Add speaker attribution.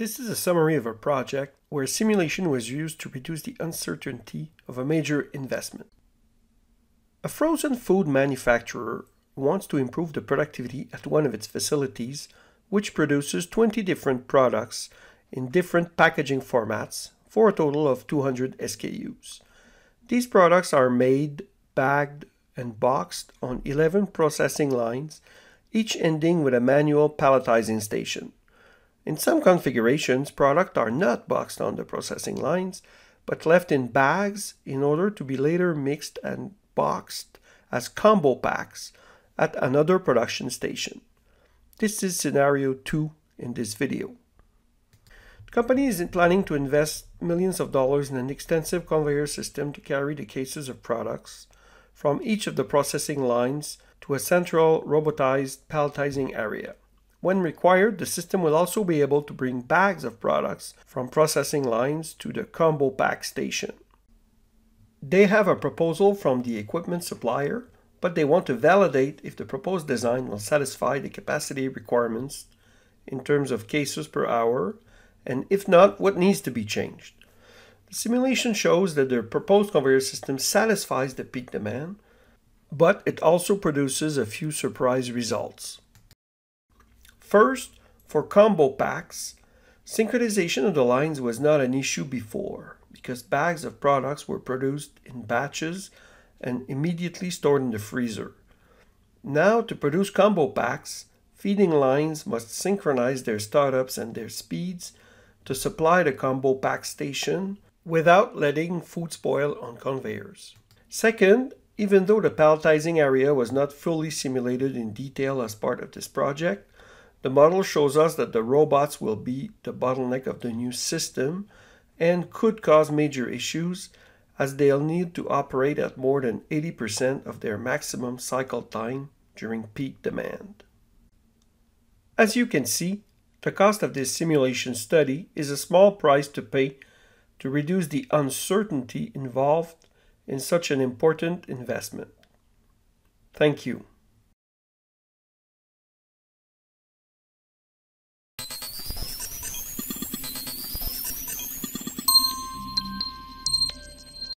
Speaker 1: This is a summary of a project where simulation was used to reduce the uncertainty of a major investment. A frozen food manufacturer wants to improve the productivity at one of its facilities, which produces 20 different products in different packaging formats for a total of 200 SKUs. These products are made, bagged, and boxed on 11 processing lines, each ending with a manual palletizing station. In some configurations, products are not boxed on the processing lines, but left in bags in order to be later mixed and boxed as combo packs at another production station. This is scenario 2 in this video. The company is planning to invest millions of dollars in an extensive conveyor system to carry the cases of products from each of the processing lines to a central robotized palletizing area. When required, the system will also be able to bring bags of products from processing lines to the combo pack station. They have a proposal from the equipment supplier, but they want to validate if the proposed design will satisfy the capacity requirements in terms of cases per hour, and if not, what needs to be changed. The simulation shows that the proposed conveyor system satisfies the peak demand, but it also produces a few surprise results. First, for combo packs, synchronization of the lines was not an issue before because bags of products were produced in batches and immediately stored in the freezer. Now, to produce combo packs, feeding lines must synchronize their startups and their speeds to supply the combo pack station without letting food spoil on conveyors. Second, even though the palletizing area was not fully simulated in detail as part of this project, the model shows us that the robots will be the bottleneck of the new system and could cause major issues as they'll need to operate at more than 80% of their maximum cycle time during peak demand. As you can see, the cost of this simulation study is a small price to pay to reduce the uncertainty involved in such an important investment. Thank you.